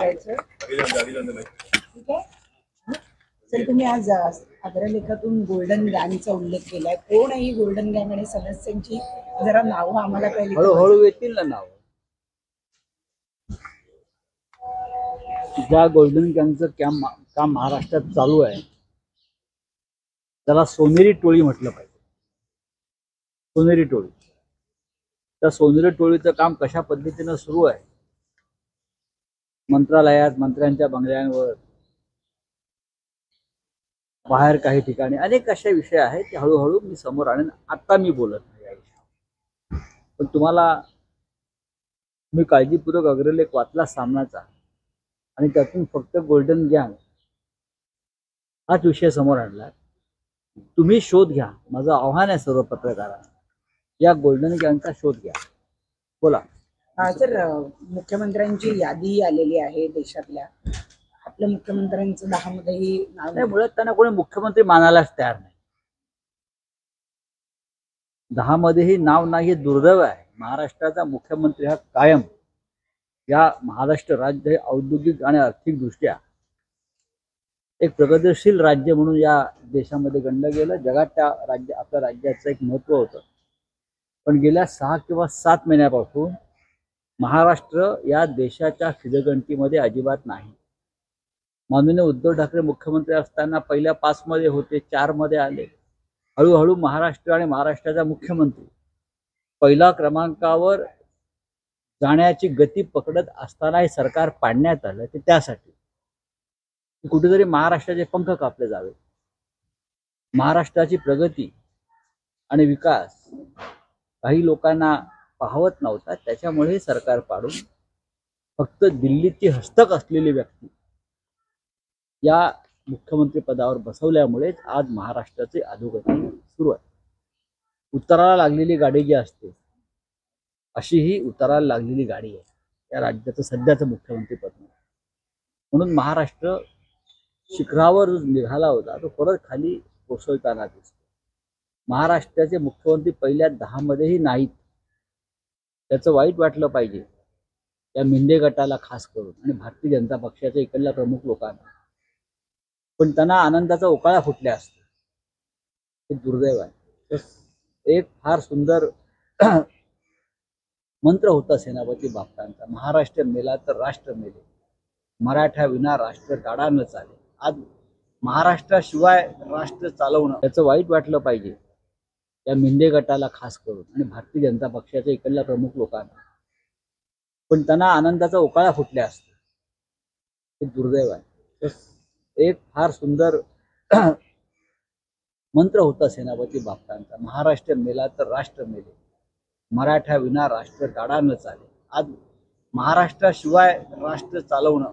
करायचं. ठीक आहे सर तुम्ही आज अग्रलेखातून गोल्डन गँगचा उल्लेख केलाय. कोण आहे ही गोल्डन गँग आणि सदस्यांची जरा नावं आम्हाला कळली. हळूहळू येतील ना नाव. ज्या गोल्डन गँगचं कॅम काम महाराष्ट्रात चालू आहे त्याला सोनेरी टोळी म्हटलं पाहिजे. सोनेरी टोळी. त्या सोनेरी टोळीचं काम कशा पद्धतीनं सुरू आहे मंत्रालयात मंत्र्यांच्या बंगल्यांवर बाहेर काही ठिकाणी. अनेक असे विषय आहेत ते हळूहळू मी समोर आणेन. आता मी बोलत नाही या विषयावर. पण तुम्हाला मी काळजीपूर्वक अग्रलेख वाचला सामनाचा. आणि त्यातून फक्त गोल्डन गँग हाच विषय समोर आणला. तुम्ही शोध घ्या. माझं आव्हान आहे सर्व पत्रकारांना. या गोल्डन गँगचा शोध घ्या. बोला. सर मुख्यमंत्र्यांची यादी आलेली आहे देशातल्या. आपल्या मुख्यमंत्र्यांचं दहा मध्येही नाव नाही मुळात त्यांना कोणी मुख्यमंत्री मानायलाच तयार नाही. दहा मध्येही नाव नाही हे दुर्दैव आहे. महाराष्ट्राचा मुख्यमंत्री हा कायम या महाराष्ट्र राज्य हे औद्योगिक आणि आर्थिक दृष्ट्या एक प्रगतिशील राज्य म्हणून या देशामध्ये गणलं गेलं. जगात त्या राज्य आपल्या राज्याचं एक महत्त्व होतं. पण गेल्या सहा किंवा सात महिन्यापासून महाराष्ट्र या देशाच्या खिदगंटीमध्ये अजिबात नाही. माननीय उद्धव ठाकरे मुख्यमंत्री असताना पहिल्या पाच मध्ये होते चारमध्ये आले. हळूहळू महाराष्ट्र आणि महाराष्ट्राचा मुख्यमंत्री. पहिल्या क्रमांकावर जाण्याची गती पकडत असताना हे सरकार पाडण्यात आलं ते त्यासाठी. कुठेतरी महाराष्ट्राचे पंख कापले जावे. महाराष्ट्राची प्रगती आणि विकास काही लोकांना पाहवत नव्हता. त्याच्यामुळे सरकार पाडून फक्त दिल्लीची हस्तक असलेली व्यक्ती या मुख्यमंत्री पदावर बसवल्यामुळेच आज महाराष्ट्राचे अधोगती सुरू आहे. उतराला लागलेली गाडी जी असते अशी ही उतराला लागलेली गाडी आहे. या राज्याचं सध्याचं मुख्यमंत्री पद म्हणून महाराष्ट्र शिखरावर निघाला होता तो परत खाली कोसळताना दिसतो. महाराष्ट्राचे मुख्यमंत्री पहिल्या दहा मध्येही नाहीत. त्याचं वाईट वाटलं पाहिजे. त्या मिंदे गटाला खास करून आणि भारतीय जनता पक्षाच्या इकडल्या प्रमुख लोकांना. पण त्यांना आनंदाचा उकाळा फुटल्या असतो. हे दुर्दैव आहे. एक फार सुंदर मंत्र होता सेनापती बापटांचा महाराष्ट्र मेला तर राष्ट्र मेले. मराठा विना राष्ट्र गाडा न चाले. आज महाराष्ट्राशिवाय राष्ट्र चालवणं याचं वाईट वाटलं पाहिजे. या मिंदे गटाला खास करून आणि भारतीय जनता पक्षाच्या इकडल्या प्रमुख लोकांना. पण त्यांना आनंदाचा उकाळा फुटल्या असतो. हे दुर्दैव आहे. एक फार सुंदर मंत्र होता सेनापती बापटांचा महाराष्ट्र मेला तर राष्ट्र मेले. मराठा विना राष्ट्र टाळा न चाले. आज महाराष्ट्राशिवाय राष्ट्र चालवणं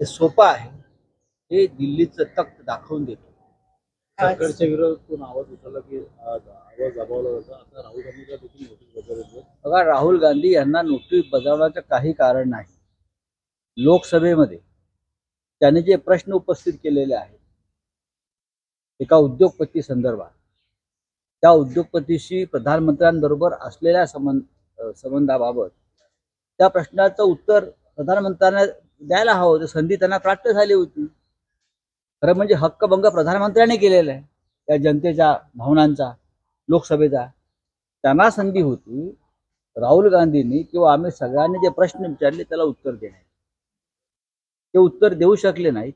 हे सोपं आहे. हे दिल्लीचं तख्त दाखवून देतो. सरकारच्या विरोधातून आवाज उठवला की आवाज दाबावला होता आता राहुल गांधीला देखील नोटीस बजावली. बघा राहुल गांधी यांना नोटीस बजावण्याचं काही कारण नाही. लोकसभेमध्ये त्याने जे प्रश्न उपस्थित केलेले आहेत एका उद्योगपती संदर्भात त्या उद्योगपतीशी प्रधानमंत्र्यांबरोबर असलेल्या संबंध संबंधाबाबत त्या प्रश्नाचं उत्तर प्रधानमंत्र्यांना द्यायला हवं होतं. संधी त्यांना प्राप्त झाली होती. खरं म्हणजे हक्कभंग प्रधानमंत्र्यांनी केलेला आहे. त्या जनतेच्या भावनांचा लोकसभेचा. त्यांना संधी होती राहुल गांधींनी किंवा आम्ही सगळ्यांनी जे प्रश्न विचारले त्याला उत्तर देणे. ते उत्तर देऊ शकले नाहीत.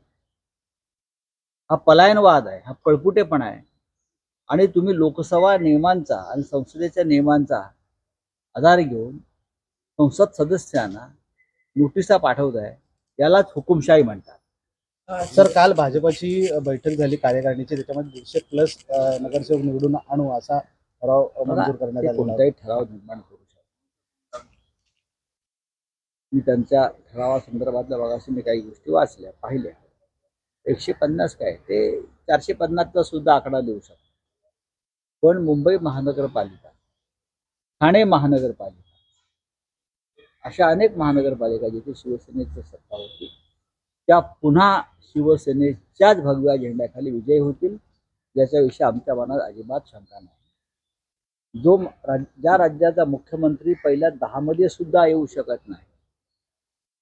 हा पलायनवाद आहे हा पळपुटेपणा आहे. आणि तुम्ही लोकसभा नियमांचा आणि संसदेच्या नियमांचा आधार घेऊन संसद सदस्यांना नोटिसा पाठवताय यालाच हुकुमशाही म्हणतात. सर काल भाजपाची बैठक झाली कार्यकारिणीची त्याच्यामध्ये दीडशे प्लस नगरसेवक निवडून आणू असा ठराव मंजूर करण्यात आहे. कोणताही ठराव निर्माण करू शकतात मी त्यांच्या ठरावासंदर्भातल्या भागाशी मी काही गोष्टी वाचल्या पाहिल्या. एकशे पन्नास काय ते चारशे पन्नासचा सुद्धा आकडा देऊ शकतो. पण मुंबई महानगरपालिका ठाणे महानगरपालिका अशा अनेक महानगरपालिका जिथे शिवसेनेची सत्ता होती त्या पुन्हा शिवसेनेच्याच भगव्या झेंड्याखाली विजयी होतील ज्याच्याविषयी आमच्या मनात अजिबात शंका नाही. जो राज- ज्या राज्याचा मुख्यमंत्री पहिल्या दहा मध्ये सुद्धा येऊ शकत नाही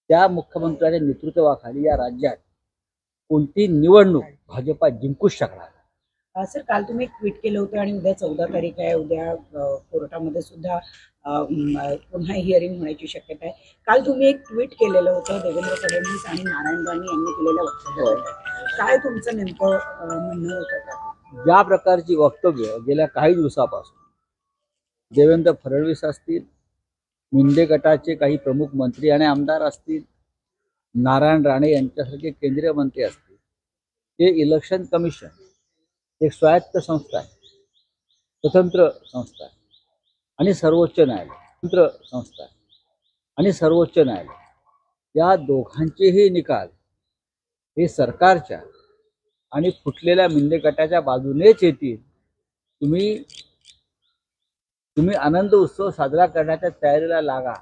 त्या मुख्यमंत्र्याच्या नेतृत्वाखाली या राज्यात कोणती निवडणूक भाजपा जिंकूच शकणार सर काल तुम्ही एक ट्विट केलं होतं आणि उद्या चौदा तारीख आहे उद्या कोर्टामध्ये सुद्धा पुन्हा हिअरिंग होण्याची शक्यता आहे. काल तुम्ही एक ट्विट केलेलं होतं देवेंद्र फडणवीस आणि नारायण राणे यांनी केलेलं वक्तव्य काय तुमचं नेमकं म्हणणं होतं ज्या प्रकारची वक्तव्य गेल्या काही दिवसापासून देवेंद्र फडणवीस असतील मुंडे गटाचे काही प्रमुख मंत्री आणि आमदार असतील नारायण राणे यांच्यासारखे केंद्रीय मंत्री असतील ते इलेक्शन कमिशन एक स्वायत्त संस्था आहे. स्वतंत्र संस्था आहे. आणि सर्वोच्च न्यायालय. स्वतंत्र संस्था आहे. आणि सर्वोच्च न्यायालय. या दोघांचेही निकाल हे सरकारच्या आणि फुटलेल्या मिंदे गटाच्या बाजूनेच येतील. तुम्ही तुम्ही आनंद उत्सव साजरा करण्याच्या तयारीला लागा.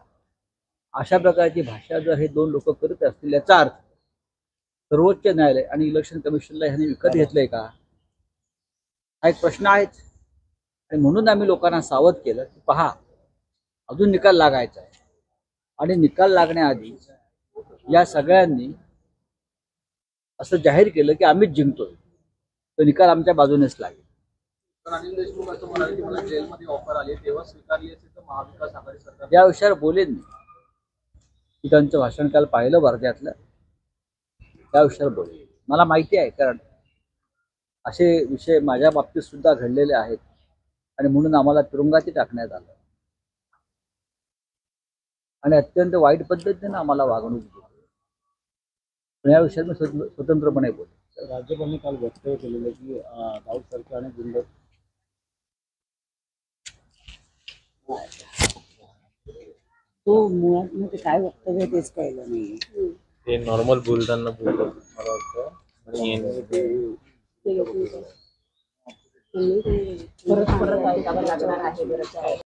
अशा प्रकारची भाषा जर हे दोन लोक करत असतील याचा अर्थ सर्वोच्च न्यायालय आणि इलेक्शन कमिशनला ह्यांनी विकत घेतलंय का? हा एक प्रश्न आहेच. आणि म्हणून आम्ही लोकांना सावध केलं की पहा अजून निकाल लागायचा आहे. आणि निकाल लागण्याआधी या सगळ्यांनी असं जाहीर केलं की आम्हीच जिंकतोय. तो निकाल आमच्या बाजूनेच लागेल. तर अनिल देशमुख असं म्हणाले की मला जेलमध्ये ऑफर आली तेव्हा स्वीकारली असेल तर महाविकास आघाडी सरकार या विषयावर बोलेन मी. मी त्यांचं भाषण काल पाहिलं वर्ध्यातलं. त्या विषयावर बोलेन. मला माहिती आहे कारण असे विषय माझ्या बाबतीत सुद्धा घडलेले आहेत. आणि म्हणून आम्हाला तुरुंगातही टाकण्यात आलं. आणि अत्यंत वाईट पद्धतीने आम्हाला वागणूक दिली. पण या विषयावर मी स्वतंत्र- स्वतंत्रपणे बोलेन राज्यपालांनी काल वक्तव्य केलेलं की राऊत सरकार आणि गुंड तो मुळात काय वक्तव्य तेच कळलं नाही. ते नॉर्मल बोलताना बोलतो मला वाटतं. आणि परत परत ऐकावं लागणार आहे बरं काय